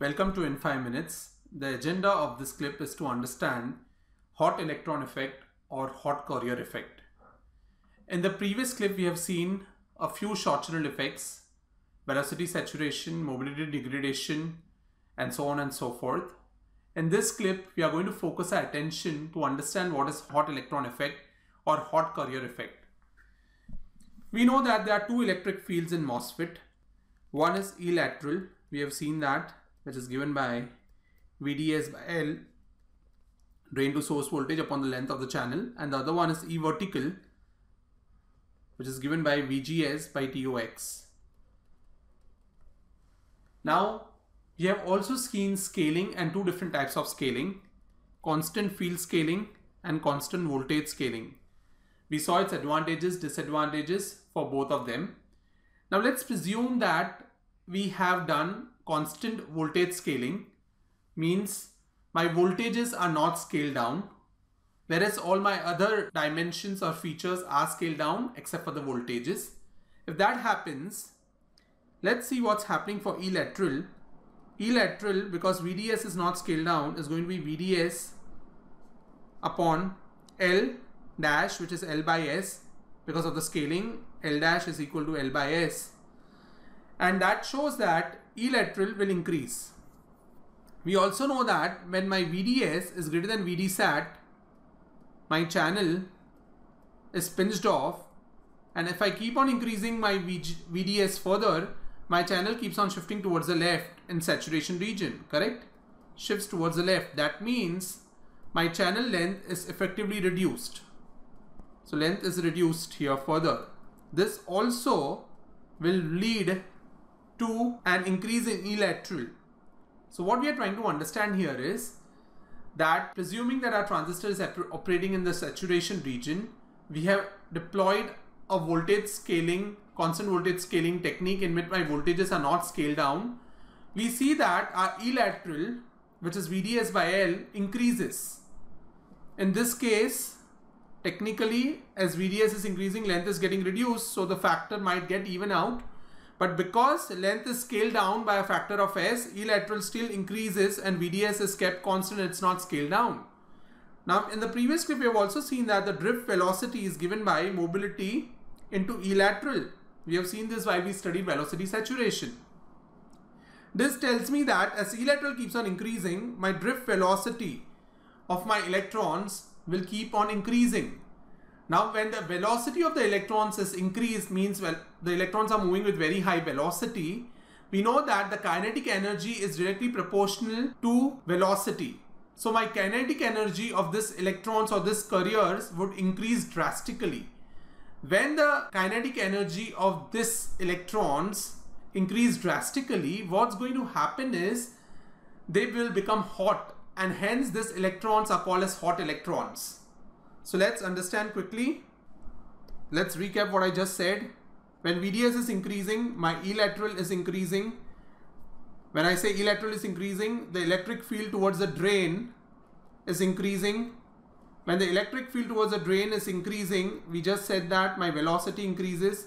Welcome to In 5 Minutes. The agenda of this clip is to understand hot electron effect or hot carrier effect. In the previous clip, we have seen a few short channel effects, velocity saturation, mobility degradation, and so on and so forth. In this clip, we are going to focus our attention to understand what is hot electron effect or hot carrier effect. We know that there are two electric fields in MOSFET. One is E lateral, we have seen that, which is given by VDS by L, drain to source voltage upon the length of the channel, and the other one is E vertical, which is given by VGS by TOX. Now, we have also seen scaling and two different types of scaling, constant field scaling and constant voltage scaling. We saw its advantages, disadvantages for both of them. Now let's presume that we have done constant voltage scaling means my voltages are not scaled down whereas all my other dimensions or features are scaled down except for the voltages. If that happens, let's see what's happening for E lateral. Lateral because VDS is not scaled down is going to be VDS upon L dash which is L by S because of the scaling L dash is equal to L by S and that shows that E lateral will increase. We also know that when my VDS is greater than VD sat my channel is pinched off and if I keep on increasing my VDS further my channel keeps on shifting towards the left in saturation region correct shifts towards the left that means my channel length is effectively reduced so length is reduced here further. This also will lead to an increase in E lateral. So what we are trying to understand here is that presuming that our transistor is operating in the saturation region, we have deployed a voltage scaling, constant voltage scaling technique in which my voltages are not scaled down. We see that our E lateral, which is VDS by L, increases. In this case, technically as VDS is increasing length is getting reduced so the factor might get even out but because length is scaled down by a factor of S E lateral still increases and VDS is kept constant it's not scaled down. Now in the previous clip we have also seen that the drift velocity is given by mobility into E lateral. We have seen this while we studied velocity saturation. This tells me that as E lateral keeps on increasing my drift velocity of my electrons will keep on increasing. Now when the velocity of the electrons is increased means well the electrons are moving with very high velocity. We know that the kinetic energy is directly proportional to velocity. So my kinetic energy of this electrons or this carriers would increase drastically. When the kinetic energy of this electrons increase drastically, what's going to happen is they will become hot and hence these electrons are called as hot electrons. So let's understand quickly. Let's recap what I just said. When VDS is increasing, my E lateral is increasing. When I say E lateral is increasing, the electric field towards the drain is increasing. When the electric field towards the drain is increasing, we just said that my velocity increases.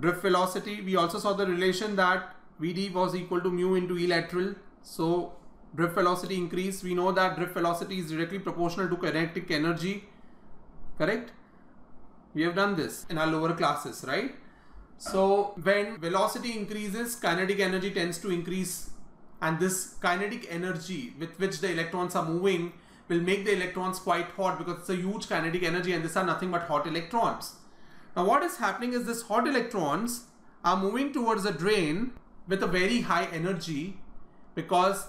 Drift velocity, we also saw the relation that VD was equal to mu into E lateral. So drift velocity increase, we know that drift velocity is directly proportional to kinetic energy, correct? We have done this in our lower classes, right? So when velocity increases, kinetic energy tends to increase and this kinetic energy with which the electrons are moving will make the electrons quite hot because it's a huge kinetic energy and these are nothing but hot electrons. Now what is happening is this hot electrons are moving towards the drain with a very high energy because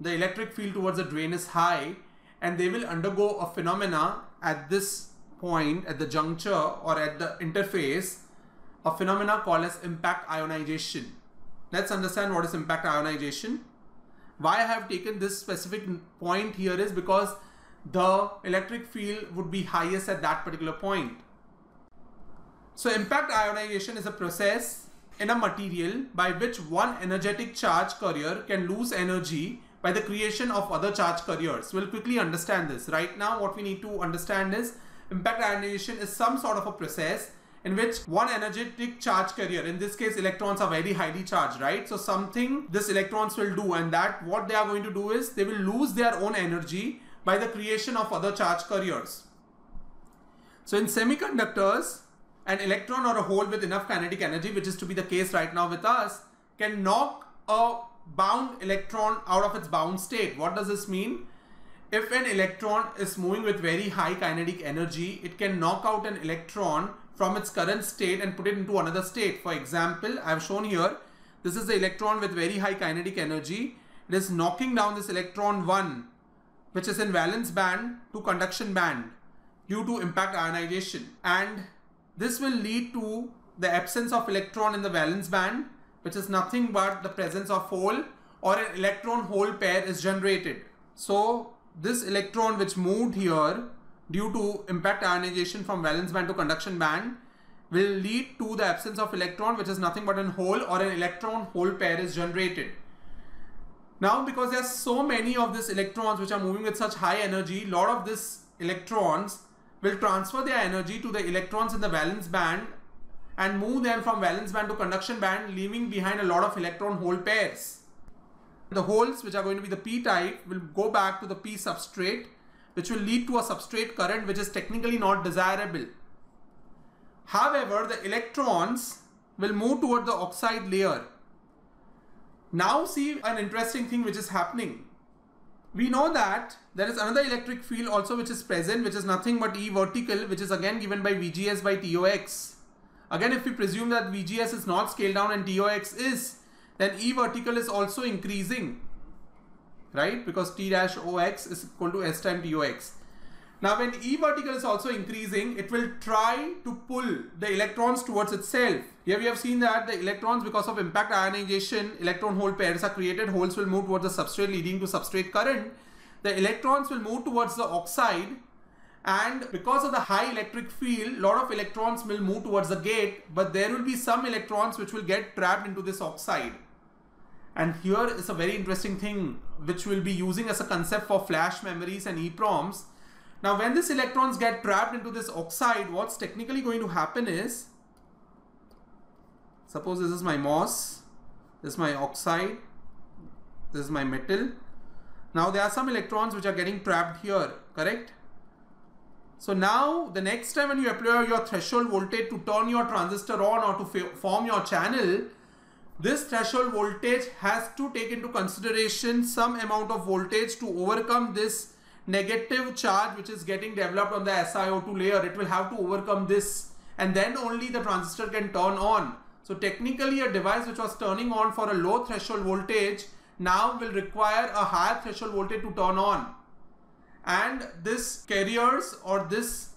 the electric field towards the drain is high and they will undergo a phenomena at this point at the juncture or at the interface a phenomena called as impact ionization. Let's understand what is impact ionization. Why I have taken this specific point here is because the electric field would be highest at that particular point. So impact ionization is a process in a material by which one energetic charge carrier can lose energy by the creation of other charge carriers. We'll quickly understand this. Right now what we need to understand is impact ionization is some sort of a process in which one energetic charge carrier, in this case electrons are very highly charged, right? So something this electrons will do and that what they are going to do is they will lose their own energy by the creation of other charge carriers. So in semiconductors, an electron or a hole with enough kinetic energy, which is to be the case right now with us, can knock a bound electron out of its bound state. What does this mean? If an electron is moving with very high kinetic energy, it can knock out an electron from its current state and put it into another state. For example, I have shown here, this is the electron with very high kinetic energy. It is knocking down this electron 1, which is in valence band to conduction band due to impact ionization. And this will lead to the absence of electron in the valence band, which is nothing but the presence of hole or an electron hole pair is generated. So this electron which moved here due to impact ionization from valence band to conduction band will lead to the absence of electron which is nothing but an hole or an electron hole pair is generated. Now because there are so many of these electrons which are moving with such high energy, lot of these electrons will transfer their energy to the electrons in the valence band and move them from valence band to conduction band leaving behind a lot of electron hole pairs. The holes which are going to be the p type will go back to the p substrate which will lead to a substrate current which is technically not desirable. However, the electrons will move toward the oxide layer. Now see an interesting thing which is happening. We know that there is another electric field also which is present which is nothing but E vertical which is again given by VGS by TOX. Again if we presume that VGS is not scaled down and TOX is then E vertical is also increasing, right? Because T dash OX is equal to S time TOX. Now when E vertical is also increasing, it will try to pull the electrons towards itself. Here we have seen that the electrons because of impact ionization, electron hole pairs are created, holes will move towards the substrate leading to substrate current. The electrons will move towards the oxide and because of the high electric field, lot of electrons will move towards the gate but there will be some electrons which will get trapped into this oxide. And here is a very interesting thing which we'll be using as a concept for flash memories and EPROMs. Now when these electrons get trapped into this oxide, what's technically going to happen is, suppose this is my MOS, this is my oxide, this is my metal. Now there are some electrons which are getting trapped here, correct? So now the next time when you apply your threshold voltage to turn your transistor on or to form your channel, this threshold voltage has to take into consideration some amount of voltage to overcome this negative charge which is getting developed on the SiO2 layer. It will have to overcome this and then only the transistor can turn on. So technically a device which was turning on for a low threshold voltage now will require a higher threshold voltage to turn on. And this carriers or this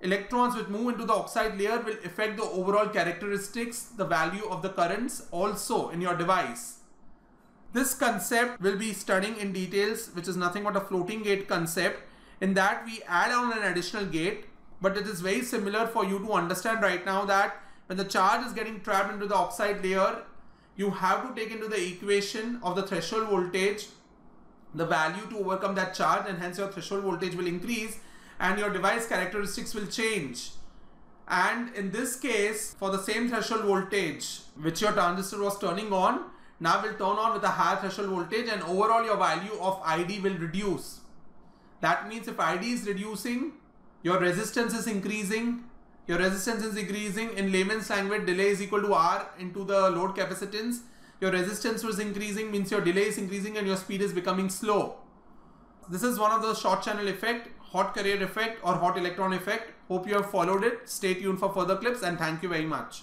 electrons which move into the oxide layer will affect the overall characteristics, the value of the currents also in your device. This concept will be studying in details which is nothing but a floating gate concept. In that we add on an additional gate but it is very similar for you to understand right now that when the charge is getting trapped into the oxide layer you have to take into the equation of the threshold voltage the value to overcome that charge and hence your threshold voltage will increase and your device characteristics will change. And in this case, for the same threshold voltage which your transistor was turning on, now will turn on with a higher threshold voltage and overall your value of ID will reduce. That means if ID is reducing, your resistance is increasing, your resistance is increasing, in layman's language delay is equal to R into the load capacitance, your resistance was increasing means your delay is increasing and your speed is becoming slow. This is one of the short channel effect hot career effect or hot electron effect. Hope you have followed it. Stay tuned for further clips and thank you very much.